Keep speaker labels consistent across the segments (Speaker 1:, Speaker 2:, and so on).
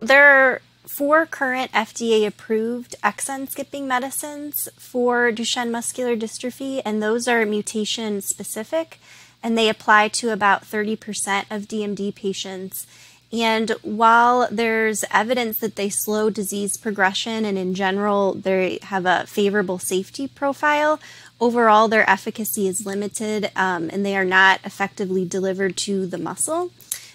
Speaker 1: There are four current FDA approved exon skipping medicines for Duchenne muscular dystrophy, and those are mutation specific and they apply to about 30% of DMD patients. And while there's evidence that they slow disease progression and in general they have a favorable safety profile, overall their efficacy is limited um, and they are not effectively delivered to the muscle.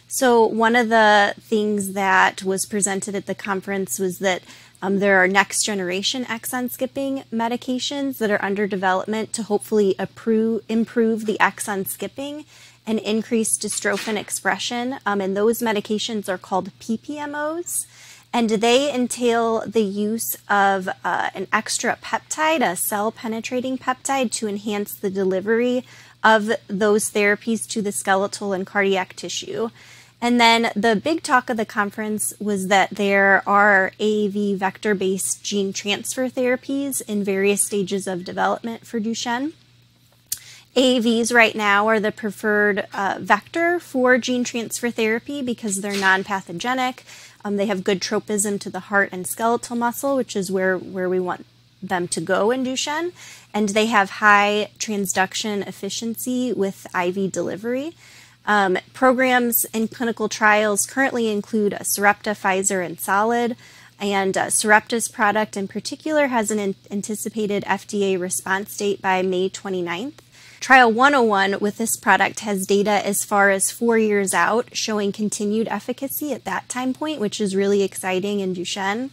Speaker 1: So, one of the things that was presented at the conference was that um, there are next generation exon skipping medications that are under development to hopefully improve the exon skipping and increased dystrophin expression. Um, and those medications are called PPMOs. And they entail the use of uh, an extra peptide, a cell penetrating peptide, to enhance the delivery of those therapies to the skeletal and cardiac tissue. And then the big talk of the conference was that there are AAV vector based gene transfer therapies in various stages of development for Duchenne. AAVs right now are the preferred uh, vector for gene transfer therapy because they're non pathogenic. Um, they have good tropism to the heart and skeletal muscle, which is where, where we want them to go in Duchenne. And they have high transduction efficiency with IV delivery. Um, programs in clinical trials currently include Sarepta, Pfizer, and Solid. And uh, Sarepta's product in particular has an anticipated FDA response date by May 29th. Trial 101 with this product has data as far as four years out, showing continued efficacy at that time point, which is really exciting in Duchenne.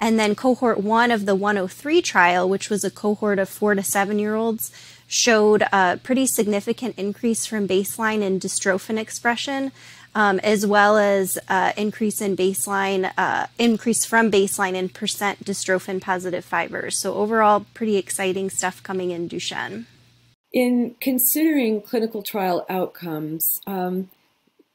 Speaker 1: And then cohort one of the 103 trial, which was a cohort of four to seven year olds, showed a pretty significant increase from baseline in dystrophin expression, um, as well as uh, increase in baseline, uh, increase from baseline in percent dystrophin positive fibers. So overall, pretty exciting stuff coming in Duchenne.
Speaker 2: In considering clinical trial outcomes, um,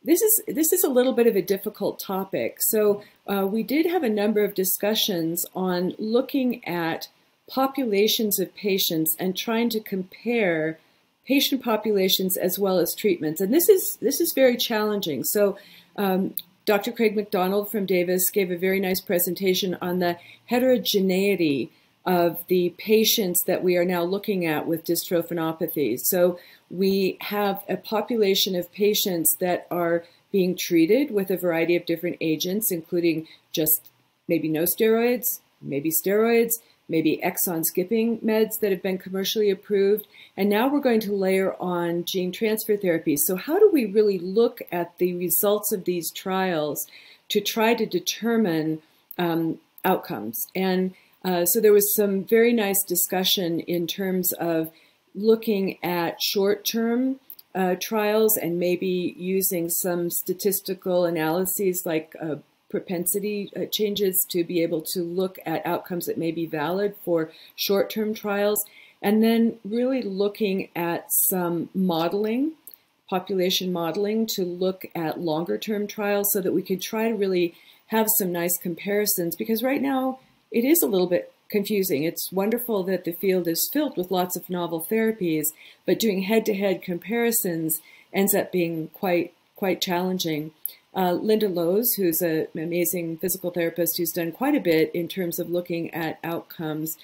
Speaker 2: this is this is a little bit of a difficult topic. So uh, we did have a number of discussions on looking at populations of patients and trying to compare patient populations as well as treatments. And this is this is very challenging. So um, Dr. Craig McDonald from Davis gave a very nice presentation on the heterogeneity of the patients that we are now looking at with dystrophinopathy. So we have a population of patients that are being treated with a variety of different agents, including just maybe no steroids, maybe steroids, maybe exon skipping meds that have been commercially approved. And now we're going to layer on gene transfer therapy. So how do we really look at the results of these trials to try to determine um, outcomes? And uh, so there was some very nice discussion in terms of looking at short-term uh, trials and maybe using some statistical analyses like uh, propensity uh, changes to be able to look at outcomes that may be valid for short-term trials. And then really looking at some modeling, population modeling to look at longer-term trials so that we could try to really have some nice comparisons because right now it is a little bit confusing. It's wonderful that the field is filled with lots of novel therapies, but doing head-to-head comparisons ends up being quite quite challenging. Uh, Linda Lowes, who's an amazing physical therapist who's done quite a bit in terms of looking at outcomes,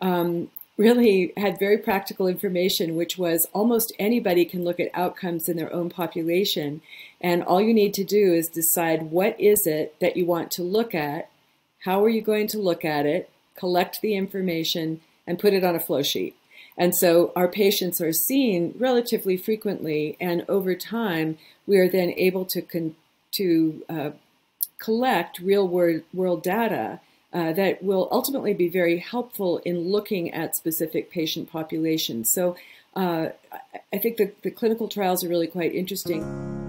Speaker 2: um, really had very practical information, which was almost anybody can look at outcomes in their own population. And all you need to do is decide what is it that you want to look at, how are you going to look at it, collect the information, and put it on a flow sheet. And so our patients are seen relatively frequently, and over time, we are then able to, to uh, collect real world, world data uh, that will ultimately be very helpful in looking at specific patient populations. So uh, I think the, the clinical trials are really quite interesting.